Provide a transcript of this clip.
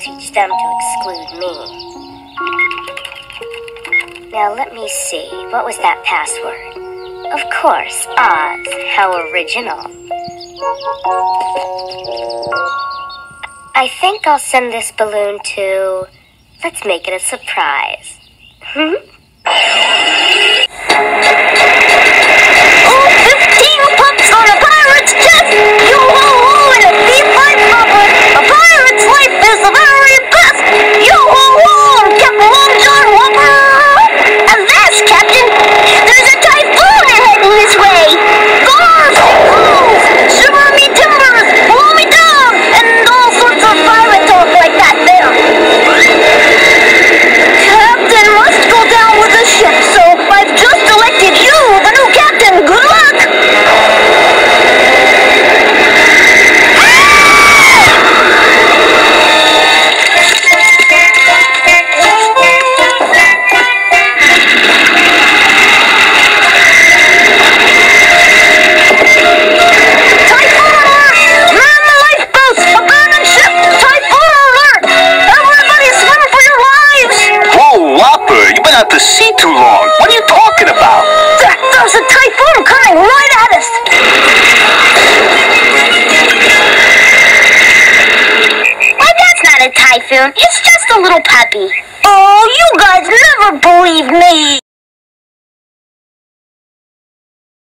teach them to exclude me. Now let me see. What was that password? Of course, Oz. How original. I think I'll send this balloon to. Let's make it a surprise. Hmm? sea too long. What are you talking about? There, there's a typhoon coming right at us! Why, that's not a typhoon. It's just a little puppy. Oh, you guys never believe me.